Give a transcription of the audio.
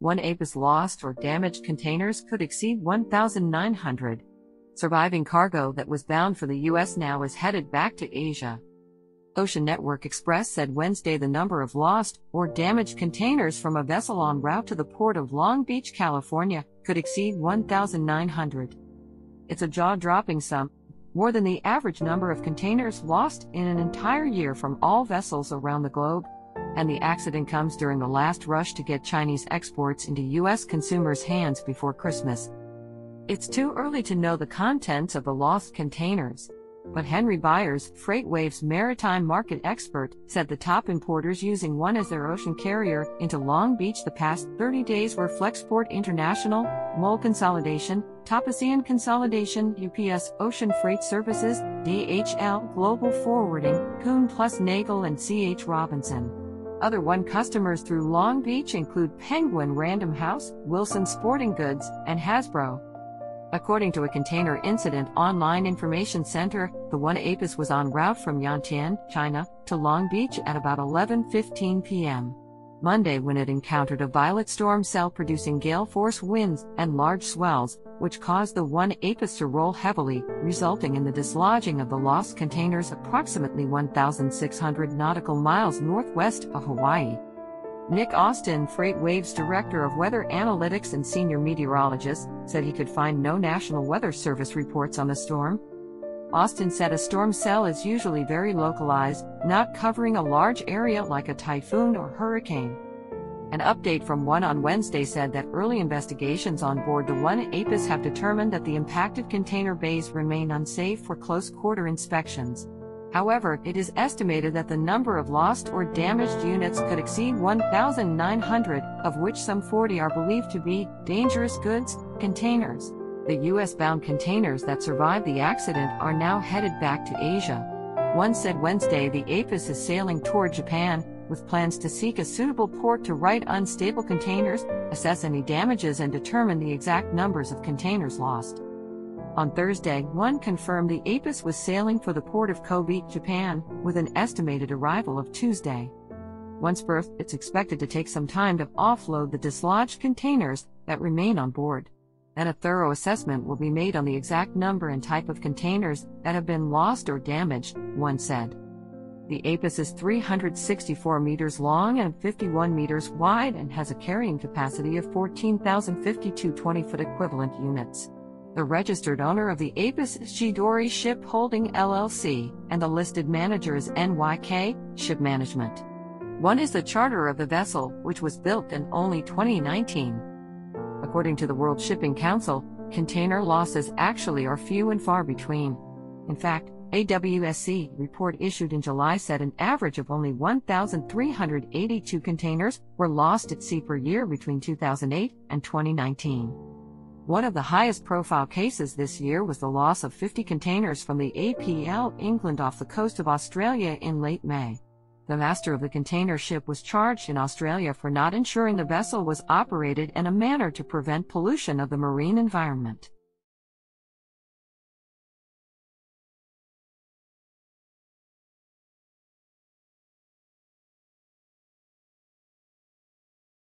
One Apus lost or damaged containers could exceed 1,900. Surviving cargo that was bound for the U.S. now is headed back to Asia. Ocean Network Express said Wednesday the number of lost or damaged containers from a vessel en route to the port of Long Beach, California, could exceed 1,900. It's a jaw dropping sum, more than the average number of containers lost in an entire year from all vessels around the globe. And the accident comes during the last rush to get Chinese exports into U.S. consumers' hands before Christmas. It's too early to know the contents of the lost containers. But Henry Byers, FreightWaves maritime market expert, said the top importers using one as their ocean carrier into Long Beach the past 30 days were Flexport International, MOL Consolidation, Top-Ocean Consolidation, UPS Ocean Freight Services, DHL Global Forwarding, Kuehne Plus Nagel and CH Robinson. Other one customers through Long Beach include Penguin Random House, Wilson Sporting Goods, and Hasbro. According to a container incident online information center, the one Apus was en route from Yantian, China, to Long Beach at about 11:15 p.m. Monday when it encountered a violent storm cell producing gale force winds and large swells, which caused the one Apus to roll heavily, resulting in the dislodging of the lost containers approximately 1,600 nautical miles northwest of Hawaii. Nick Austin, FreightWaves Director of Weather Analytics and Senior Meteorologist, said he could find no National Weather Service reports on the storm. Austin said a storm cell is usually very localized, not covering a large area like a typhoon or hurricane. An update from One on Wednesday said that early investigations on board the One Apus have determined that the impacted container bays remain unsafe for close quarter inspections. However, it is estimated that the number of lost or damaged units could exceed 1,900, of which some 40 are believed to be dangerous goods containers. The US bound containers that survived the accident are now headed back to Asia. One said Wednesday the Apus is sailing toward Japan, with plans to seek a suitable port to right unstable containers, assess any damages, and determine the exact numbers of containers lost. On Thursday, one confirmed the Apus was sailing for the port of Kobe, Japan, with an estimated arrival of Tuesday. Once berthed, it's expected to take some time to offload the dislodged containers that remain on board. Then a thorough assessment will be made on the exact number and type of containers that have been lost or damaged, one said. The Apus is 364 meters long and 51 meters wide and has a carrying capacity of 14,052 20 foot equivalent units. The registered owner of the Apus is Chidori Ship Holding LLC, and the listed manager is NYK Ship Management. One is the charter of the vessel, which was built in only 2019. According to the World Shipping Council, container losses actually are few and far between. In fact, AWSC report issued in July said an average of only 1,382 containers were lost at sea per year between 2008 and 2019. One of the highest profile cases this year was the loss of 50 containers from the APL England off the coast of Australia in late May. The master of the container ship was charged in Australia for not ensuring the vessel was operated in a manner to prevent pollution of the marine environment.